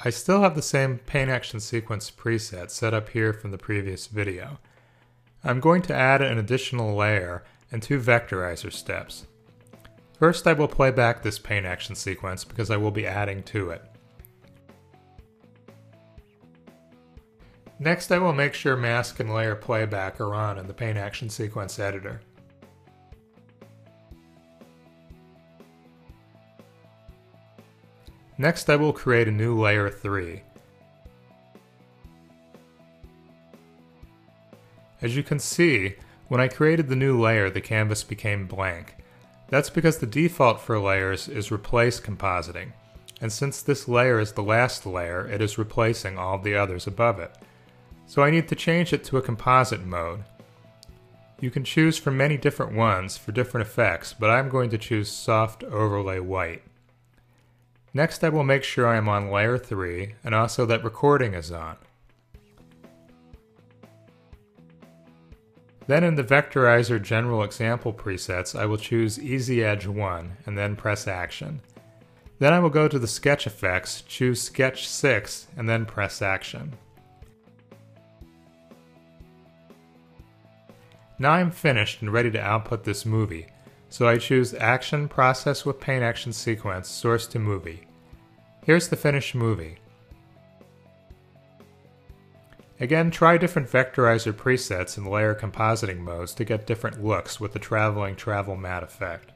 I still have the same paint action sequence preset set up here from the previous video. I'm going to add an additional layer and two vectorizer steps. First I will play back this paint action sequence because I will be adding to it. Next I will make sure mask and layer playback are on in the paint action sequence editor. Next I will create a new layer 3. As you can see, when I created the new layer the canvas became blank. That's because the default for layers is replace compositing, and since this layer is the last layer, it is replacing all the others above it. So I need to change it to a composite mode. You can choose from many different ones for different effects, but I'm going to choose Soft Overlay White. Next I will make sure I am on layer 3 and also that recording is on. Then in the Vectorizer General Example presets I will choose Easy Edge 1 and then press Action. Then I will go to the Sketch Effects, choose Sketch 6 and then press Action. Now I'm finished and ready to output this movie, so I choose Action Process with Paint Action Sequence Source to Movie. Here's the finished movie. Again, try different vectorizer presets and layer compositing modes to get different looks with the traveling travel matte effect.